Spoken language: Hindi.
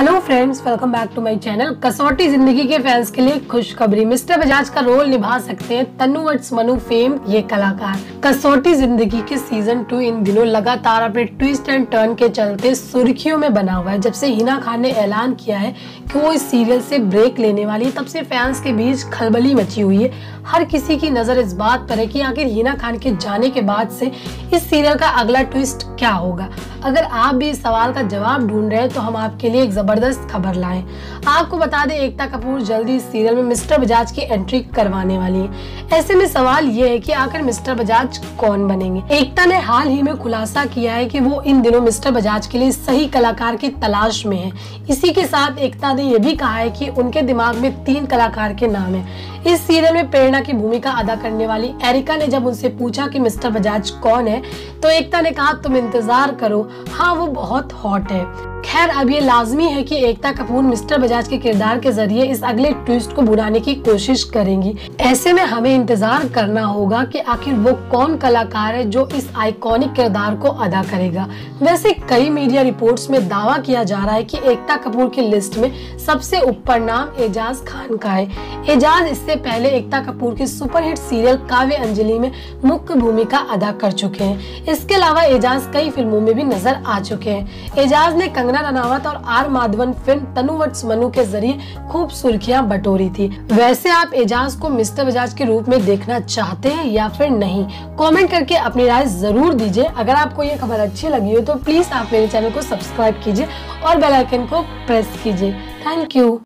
Hello friends welcome back to my channel Kasautii Zindagii Kay fans के लिए खुशखबरी। मिस्टर बजाज का रोल निभा सकते हैं तनु वट्स मनु फेम ये कलाकार। कसौटी ज़िंदगी के सीज़न टू इन दिनों लगातार अपने ट्विस्ट एंड टर्न के चलते सुर्खियों में बना हुआ है। जब से हिना खान ने ऐलान किया है कि वो इस सीरियल से ब्रेक लेने वाली है, तब से फैंस के बीच खलबली मची हुई है। हर किसी की नज़र इस बात पर है कि आखिर हिना खान के जाने के बाद से इस सीरियल का अगला ट्विस्ट क्या होगा। अगर आप भी इस सवाल का जवाब ढूंढ रहे हैं तो हम आपके लिए एक ज़बरदस्त खबर लाएँ। आपको बता दें, एकता कपूर जल्दी इस सीरियल में मिस्टर बजाज की एंट्री करवाने वाली है। ऐसे में सवाल ये है कि आखिर मिस्टर बजाज कौन बनेंगे? एकता ने हाल ही में खुलासा किया है कि वो इन दिनों मिस्टर बजाज के लिए सही कलाकार की तलाश में है। इसी के साथ एकता ने यह भी कहा है कि उनके दिमाग में तीन कलाकार के नाम है। इस सीरियल में प्रेरणा की भूमिका अदा करने वाली एरिका ने जब उनसे पूछा कि मिस्टर बजाज कौन है तो एकता ने कहा, तुम इंतज़ार करो हाँ वो बहुत हॉट है। खैर, अब ये लाजमी है कि एकता कपूर मिस्टर बजाज के किरदार के ज़रिए इस अगले ट्विस्ट को बुलाने की कोशिश करेंगी। ऐसे में हमें इंतज़ार करना होगा कि आखिर वो कौन कलाकार है जो इस आइकॉनिक किरदार को अदा करेगा। वैसे कई मीडिया रिपोर्ट्स में दावा किया जा रहा है कि एकता कपूर की लिस्ट में सबसे ऊपर नाम एजाज खान का है। एजाज इससे पहले एकता कपूर के सुपरहिट सीरियल काव्य अंजलि में मुख्य भूमिका अदा कर चुके हैं। इसके अलावा एजाज कई फ़िल्मों में भी नज़र आ चुके हैं। एजाज ने कंगना रनावत और आर माधवन फ़िल्म तनुवट्स मनु के ज़रिए खूब सुर्खियाँ बटोरी थी। वैसे आप एजाज को मिस्टर बजाज के रूप में देखना चाहते हैं या फिर नहीं? कमेंट करके अपनी राय ज़रूर दीजिए। अगर आपको ये खबर अच्छी लगी हो तो प्लीज़ आप मेरे चैनल को सब्सक्राइब कीजिए और बेलाइकन को प्रेस कीजिए। Thank you.